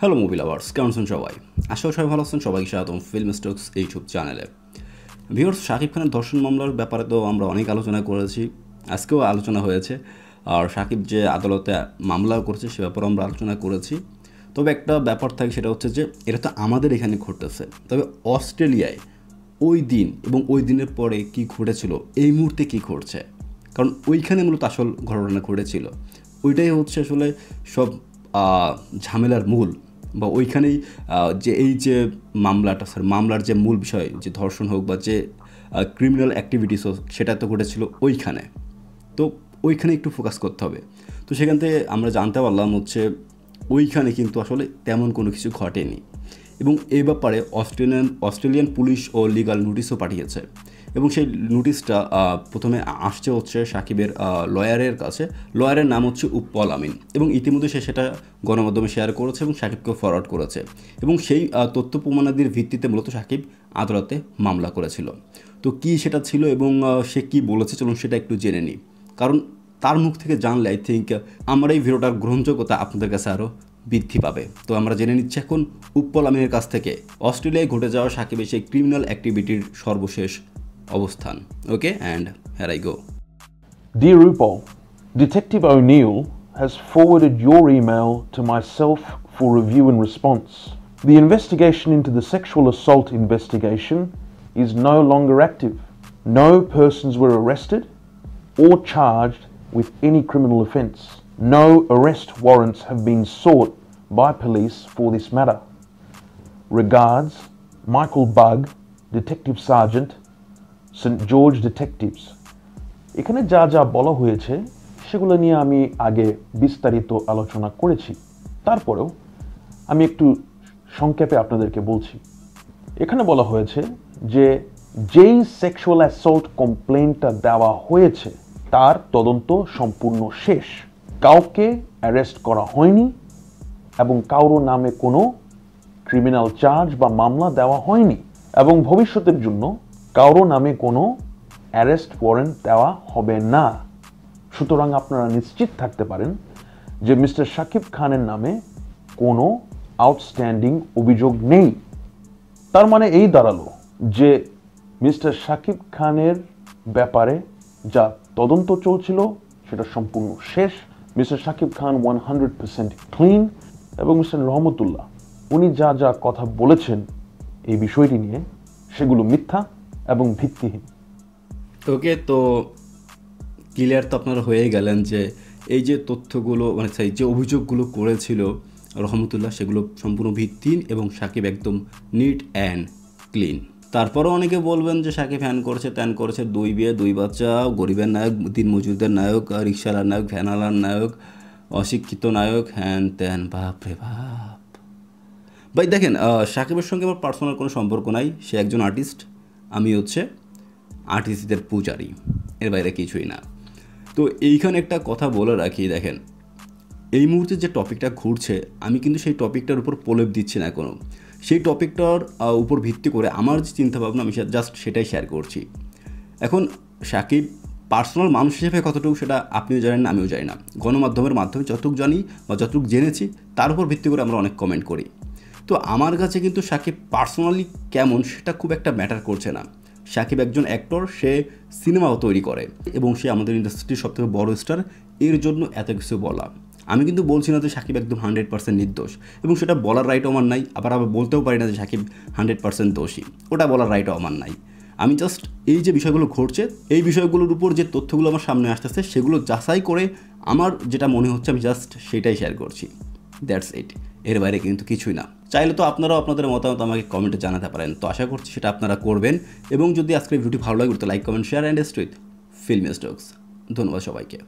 Hello movie lovers কেমন আছেন সবাই? আশা সবাই ভালো আছেন। সবাইকে স্বাগতম ফিল্ম স্টকস ইউটিউব চ্যানেলে ভিউর্স শাকিব খানের ধর্ষণ মামলার ব্যাপারে তো আমরা অনেক আলোচনা করেছি। আজকেও আলোচনা হয়েছে। আর শাকিব যে আদালতে মামলা করেছে, সে ব্যাপারে আমরা আলোচনা করেছি। তবে একটা ব্যাপার থাকে, সেটা হচ্ছে যে এটা তো আমাদের এখানে ঘটতেছে। তবে অস্ট্রেলিয়ায় ওই দিন এবং ওই দিনের পরে কি ঘটেছিল, এই মুহূর্তে কি ঘটছে? কারণ ওইখানে মূলত আসল ঘটনা ঘটেছিল। ওইটাই হচ্ছে আসলে সব ঝামেলার মূল। বা ওইখানেই যে এই যে মামলাটা স্যার মামলার যে মূল বিষয়, যে ধর্ষণ হোক বা যে ক্রিমিনাল অ্যাক্টিভিটিস হোক, সেটা তো ঘটেছিল ওইখানে। তো ওইখানে একটু ফোকাস করতে হবে। তো সেখান থেকে আমরা জানতে পারলাম হচ্ছে, ওইখানে কিন্তু আসলে তেমন কোনো কিছু ঘটেনি। এবং এই ব্যাপারে অস্ট্রেলিয়ান অস্ট্রেলিয়ান পুলিশ ও লিগাল নোটিশও পাঠিয়েছে। এবং সেই নোটিশটা প্রথমে আসছে হচ্ছে সাকিবের লয়ারের কাছে। লয়ারের নাম হচ্ছে উপ্পল আমিন এবং ইতিমধ্যে সে সেটা গণমাধ্যমে শেয়ার করেছে এবং সাকিবকে ফরওয়ার্ড করেছে এবং সেই তথ্য প্রমাণাদির ভিত্তিতে মূলত সাকিব আদালতে মামলা করেছিল। তো কি সেটা ছিল এবং সে কি বলেছে চলুন সেটা একটু জেনে নিই। কারণ তার মুখ থেকে জানলে আই থিঙ্ক আমার এই ভিডিওটার গ্রহণযোগ্যতা আপনাদের কাছে আরও বৃদ্ধি পাবে। তো আমরা জেনে নিচ্ছি এখন উপ্পল আমিনের কাছ থেকে। অস্ট্রেলিয়ায় ঘটে যাওয়া সাকিবের সেই ক্রিমিনাল অ্যাক্টিভিটির সর্বশেষ অবস্থান okay and here I go Dear Upol, Detective O'Neill has forwarded your email to myself for review and response. The investigation into the sexual assault investigation is no longer active. No persons were arrested or charged with any criminal offence. No arrest warrants have been sought by police for this matter. Regards, Michael Bugg, Detective Sergeant, St. George detectives এখানে যা যা বলা হয়েছে, সেগুলো নিয়ে আমি আগে বিস্তারিত আলোচনা করেছি। তারপরেও আমি একটু সংক্ষেপে আপনাদেরকে বলছি। এখানে বলা হয়েছে যে যেই সেক্সুয়াল অ্যাসল্ট কমপ্লেনটা দেওয়া হয়েছে, তার তদন্ত সম্পূর্ণ শেষ। কাউকে অ্যারেস্ট করা হয়নি এবং কারও নামে কোনো ক্রিমিনাল চার্জ বা মামলা দেওয়া হয়নি। এবং ভবিষ্যতের জন্য কারও নামে কোনো অ্যারেস্ট ওয়ারেন্ট দেওয়া হবে না। সুতরাং আপনারা নিশ্চিত থাকতে পারেন যে মিস্টার শাকিব খানের নামে কোনো আউটস্ট্যান্ডিং অভিযোগ নেই। তার মানে এই দাঁড়াল যে মিস্টার শাকিব খানের ব্যাপারে যা তদন্ত চলছিল, সেটা সম্পূর্ণ শেষ। Mister Shakib Khan one hundred percent clean এবং মিস্টার রহমতুল্লাহ, উনি যা যা কথা বলেছেন এই বিষয়টি নিয়ে সেগুলো মিথ্যা। এবং ভিত্তিহীন। ওকে তো ক্লিয়ার তো আপনারা হয়ে গেলেন যে এই যে তথ্যগুলো মানে সেই যে অভিযোগগুলো করেছিল রহমতুল্লাহ, সেগুলো সম্পূর্ণ ভিত্তিহীন এবং সাকিব একদম নিট অ্যান্ড ক্লিন তারপরও অনেকে বলবেন যে সাকিব ফ্যান করেছে ত্যান করেছে, দুই বিয়ে, দুই বাচ্চা, গরিবের নায়ক, দিন মজুরদের নায়ক, রিক্সাওয়ালার নায়ক ভ্যানালার নায়ক, অশিক্ষিত নায়ক, হ্যান ত্যান, বাপ রে বাপ। ভাই দেখেন সাকিবের সঙ্গে আমার পার্সোনাল কোনো সম্পর্ক নাই, সে একজন আর্টিস্ট আমি হচ্ছে আর্টিস্টদের পূজারি, এর বাইরে কিছুই না। তো এইখানে একটা কথা বলে রাখি, দেখেন, এই মুহূর্তে যে টপিকটা ঘুরছে, আমি কিন্তু সেই টপিকটার উপর প্রলেপ দিচ্ছি না কোনো সেই টপিকটার উপর ভিত্তি করে আমার যে চিন্তাভাবনা, আমি জাস্ট সেটাই শেয়ার করছি। এখন সাকিব পার্সোনাল মানুষ হিসেবে কতটুকু সেটা আপনিও জানেন না, আমিও জানি না। গণমাধ্যমের মাধ্যমে যতটুকু জানি বা যতটুকু জেনেছি, তার উপর ভিত্তি করে আমরা অনেক কমেন্ট করি। তো আমার কাছে কিন্তু সাকিব পার্সোনালি কেমন সেটা খুব একটা ম্যাটার করছে না। সাকিব একজন অ্যাক্টর সে সিনেমাও তৈরি করে এবং সে আমাদের ইন্ডাস্ট্রির সবথেকে বড় স্টার এর জন্য এত কিছু বলা। আমি কিন্তু বলছি না যে সাকিব একদম হান্ড্রেড পার্সেন্ট নির্দোষ এবং সেটা বলার রাইটও আমার নাই, আবার আবার বলতেও পারি না যে সাকিব হান্ড্রেড পার্সেন্ট দোষী। ওটা বলার রাইটও আমার নাই। আমি জাস্ট এই যে বিষয়গুলো ঘটছে, এই বিষয়গুলোর উপর যে তথ্যগুলো আমার সামনে আসতেছে, সেগুলো যাচাই করে আমার যেটা মনে হচ্ছে আমি জাস্ট সেটাই শেয়ার করছি। দ্যাটস ইট এর বাইরে কিন্তু কিছুই না। চাইলে তো আপনারাও আপনাদের মতামত আমাকে কমেন্টে জানাতে পারেন। তো আশা করছি সেটা আপনারা করবেন এবং যদি আজকের ভিডিওটি ভালো লাগে, তো like comment share and street film stocks ধন্যবাদ সবাইকে।